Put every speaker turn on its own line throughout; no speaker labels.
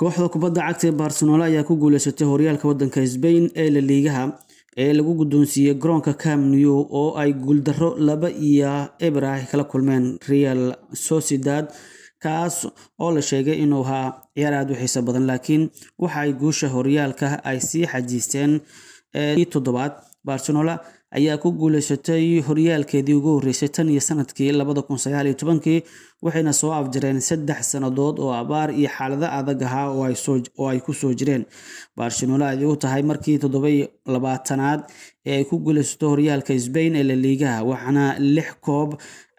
kooxda kubadda cagta ee barcelona ayaa ku guuleysatay horyaalka wadanka sbain ee la liigaha ee lagu guddoonsiiyey garoonka cam new oo ay guuldaro laba iyo eber ah kala kulmeen real sociedad kaas oo la sheegay inuu ahaa ciyaar aada u xiiso badan. Laakiin waxa ay guusha horyaalka ay sii xajiisteen toddobaad barcelona ayaa ku guuleysatay horyaalkeedii ugu horreysay tan iyo sannadkii labada kun sagaal iyo tobankii waxayna soo afjareen saddex sannadood oo abaar iyo xaalado adag ahaa oo ay ku soo jireen. Barcelona ay u tahay markii toddobai labaatanaad ee ay ku guuleysato horyaalka sbain ee la liigaha waxaana lix koob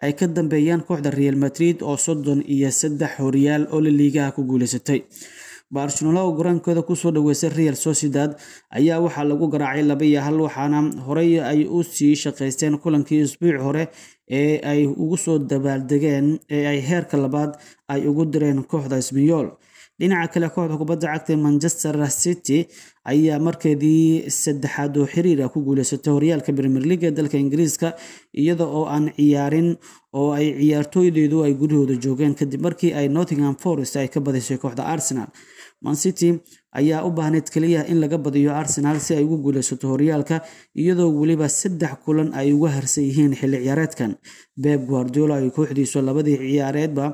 ay ka dambeeyaan kooxda real madrid oo soddon iyo saddex horyaal oo la liigaha ku guuleysatay barcelona oo garaankooda ku soo dhaweysay real sociedad ayaa waxaa lagu garaacay laba iyo hal waxaana horey ay u sii shaqaysteen kulankii isbuuc hore ee ay ugu soo dabaaldegeen ee ay heerka labaad ay ugu direen kooxda sbanyol dhinaca kale kooxda kubadda cagta manchester city ayaa markeedii saddexaad oo xiriira ku guuleysatay horyaalka premier league ee dalka ingiriiska iyada oo aan ciyaarin oo ay ciyaartooydeedu ay gudahooda joogeen. Kadib markii ay nottingham forest ay ka badisay kooxda arsenal mancity ayaa u baahneyd keliya in laga badiyo arsenal si ay ugu guuleysato horyaalka iyadoo weliba saddex kulan ay uga harsan yihiin xilli ciyaareedkan. Beb guardiola ay kooxdiisu labadii ciyaareedba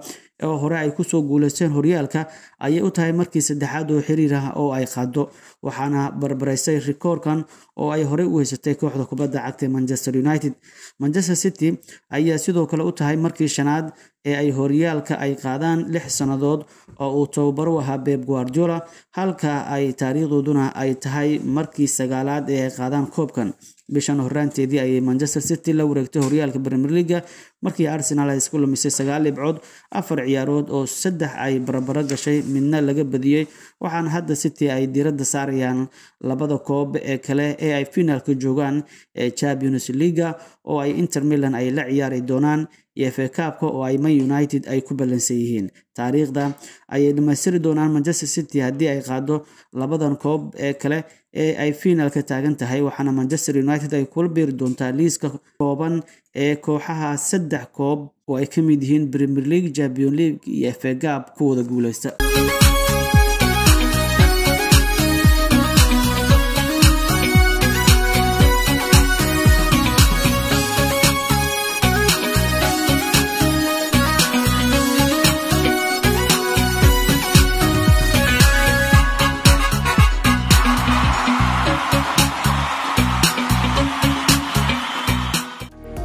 oo hore ay ku soo guuleysteen horyaalka ayay u tahay markii saddexaad oo xiriir ah oo ay qaado waxaana barbaraysay rikoorkan oo ay horey u haysatay kooxda kubadda cagta manchester united. Manchester city ayaa sidoo kale u tahay markii shanaad ee ay horyaalka ay qaadaan lix sannadood oo uu tababaro u ahaa beb guardiola halka ay taariikhdooduna ay tahay markii sagaalaad ee ay qaadaan koobkan. Bishan horaanteedii ayay manchester city la wareegtay horyaalka premier leaga markii arsenal ay isku lumisay sagaal dhibcood afar ciyaarood oo saddex ay barbaro gashay midna laga badiyey waxaana hadda city ay diiradda saarayaan labada koob ee kale ee ay finaalka joogaan ee champions leaga oo ay inter milan ay la ciyaari doonaan iyo fa kaabka oo ay man united ay ku ballansan yihiin taariikhda ayay dhammaystiri doonaan manchester city haddii ay qaado labadan koob ee kale ee ay finaalka taagan tahay waxaana manchester united ay kula beeri doontaa liiska kooban ee kooxaha saddex koob oo ay ka mid yihiin premier league champion league iyo fa gaab ku wada guuleysta